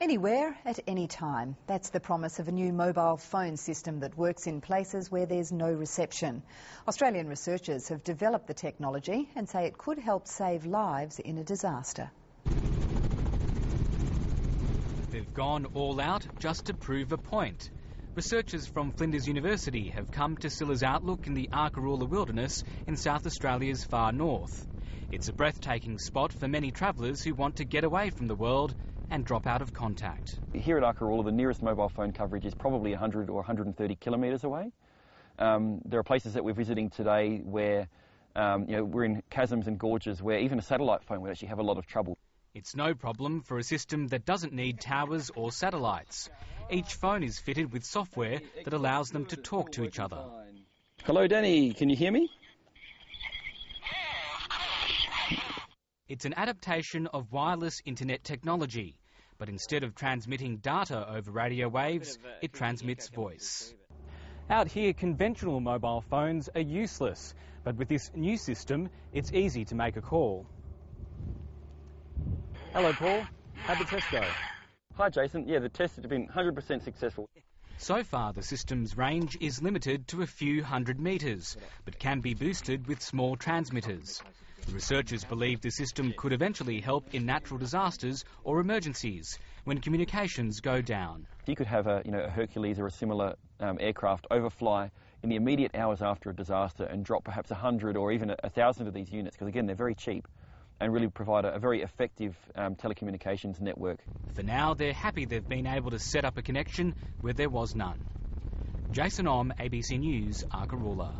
Anywhere, at any time. That's the promise of a new mobile phone system that works in places where there's no reception. Australian researchers have developed the technology and say it could help save lives in a disaster. They've gone all out just to prove a point. Researchers from Flinders University have come to Sillers Outlook in the Arkaroola Wilderness in South Australia's far north. It's a breathtaking spot for many travellers who want to get away from the world and drop out of contact. Here at Arkaroola, the nearest mobile phone coverage is probably 100 or 130 kilometres away. Um, there are places that we're visiting today where um, you know, we're in chasms and gorges where even a satellite phone would actually have a lot of trouble. It's no problem for a system that doesn't need towers or satellites. Each phone is fitted with software that allows them to talk to each other. Hello, Danny. Can you hear me? It's an adaptation of wireless internet technology, but instead of transmitting data over radio waves, it transmits voice. Out here, conventional mobile phones are useless, but with this new system, it's easy to make a call. Hello, Paul. How'd the test go? Hi, Jason. Yeah, the test has been 100% successful. So far, the system's range is limited to a few hundred metres, but can be boosted with small transmitters. Researchers believe the system could eventually help in natural disasters or emergencies when communications go down. You could have a, you know, a Hercules or a similar um, aircraft overfly in the immediate hours after a disaster and drop perhaps 100 or even 1,000 of these units, because again, they're very cheap and really provide a, a very effective um, telecommunications network. For now, they're happy they've been able to set up a connection where there was none. Jason Om, ABC News, Arkaroola.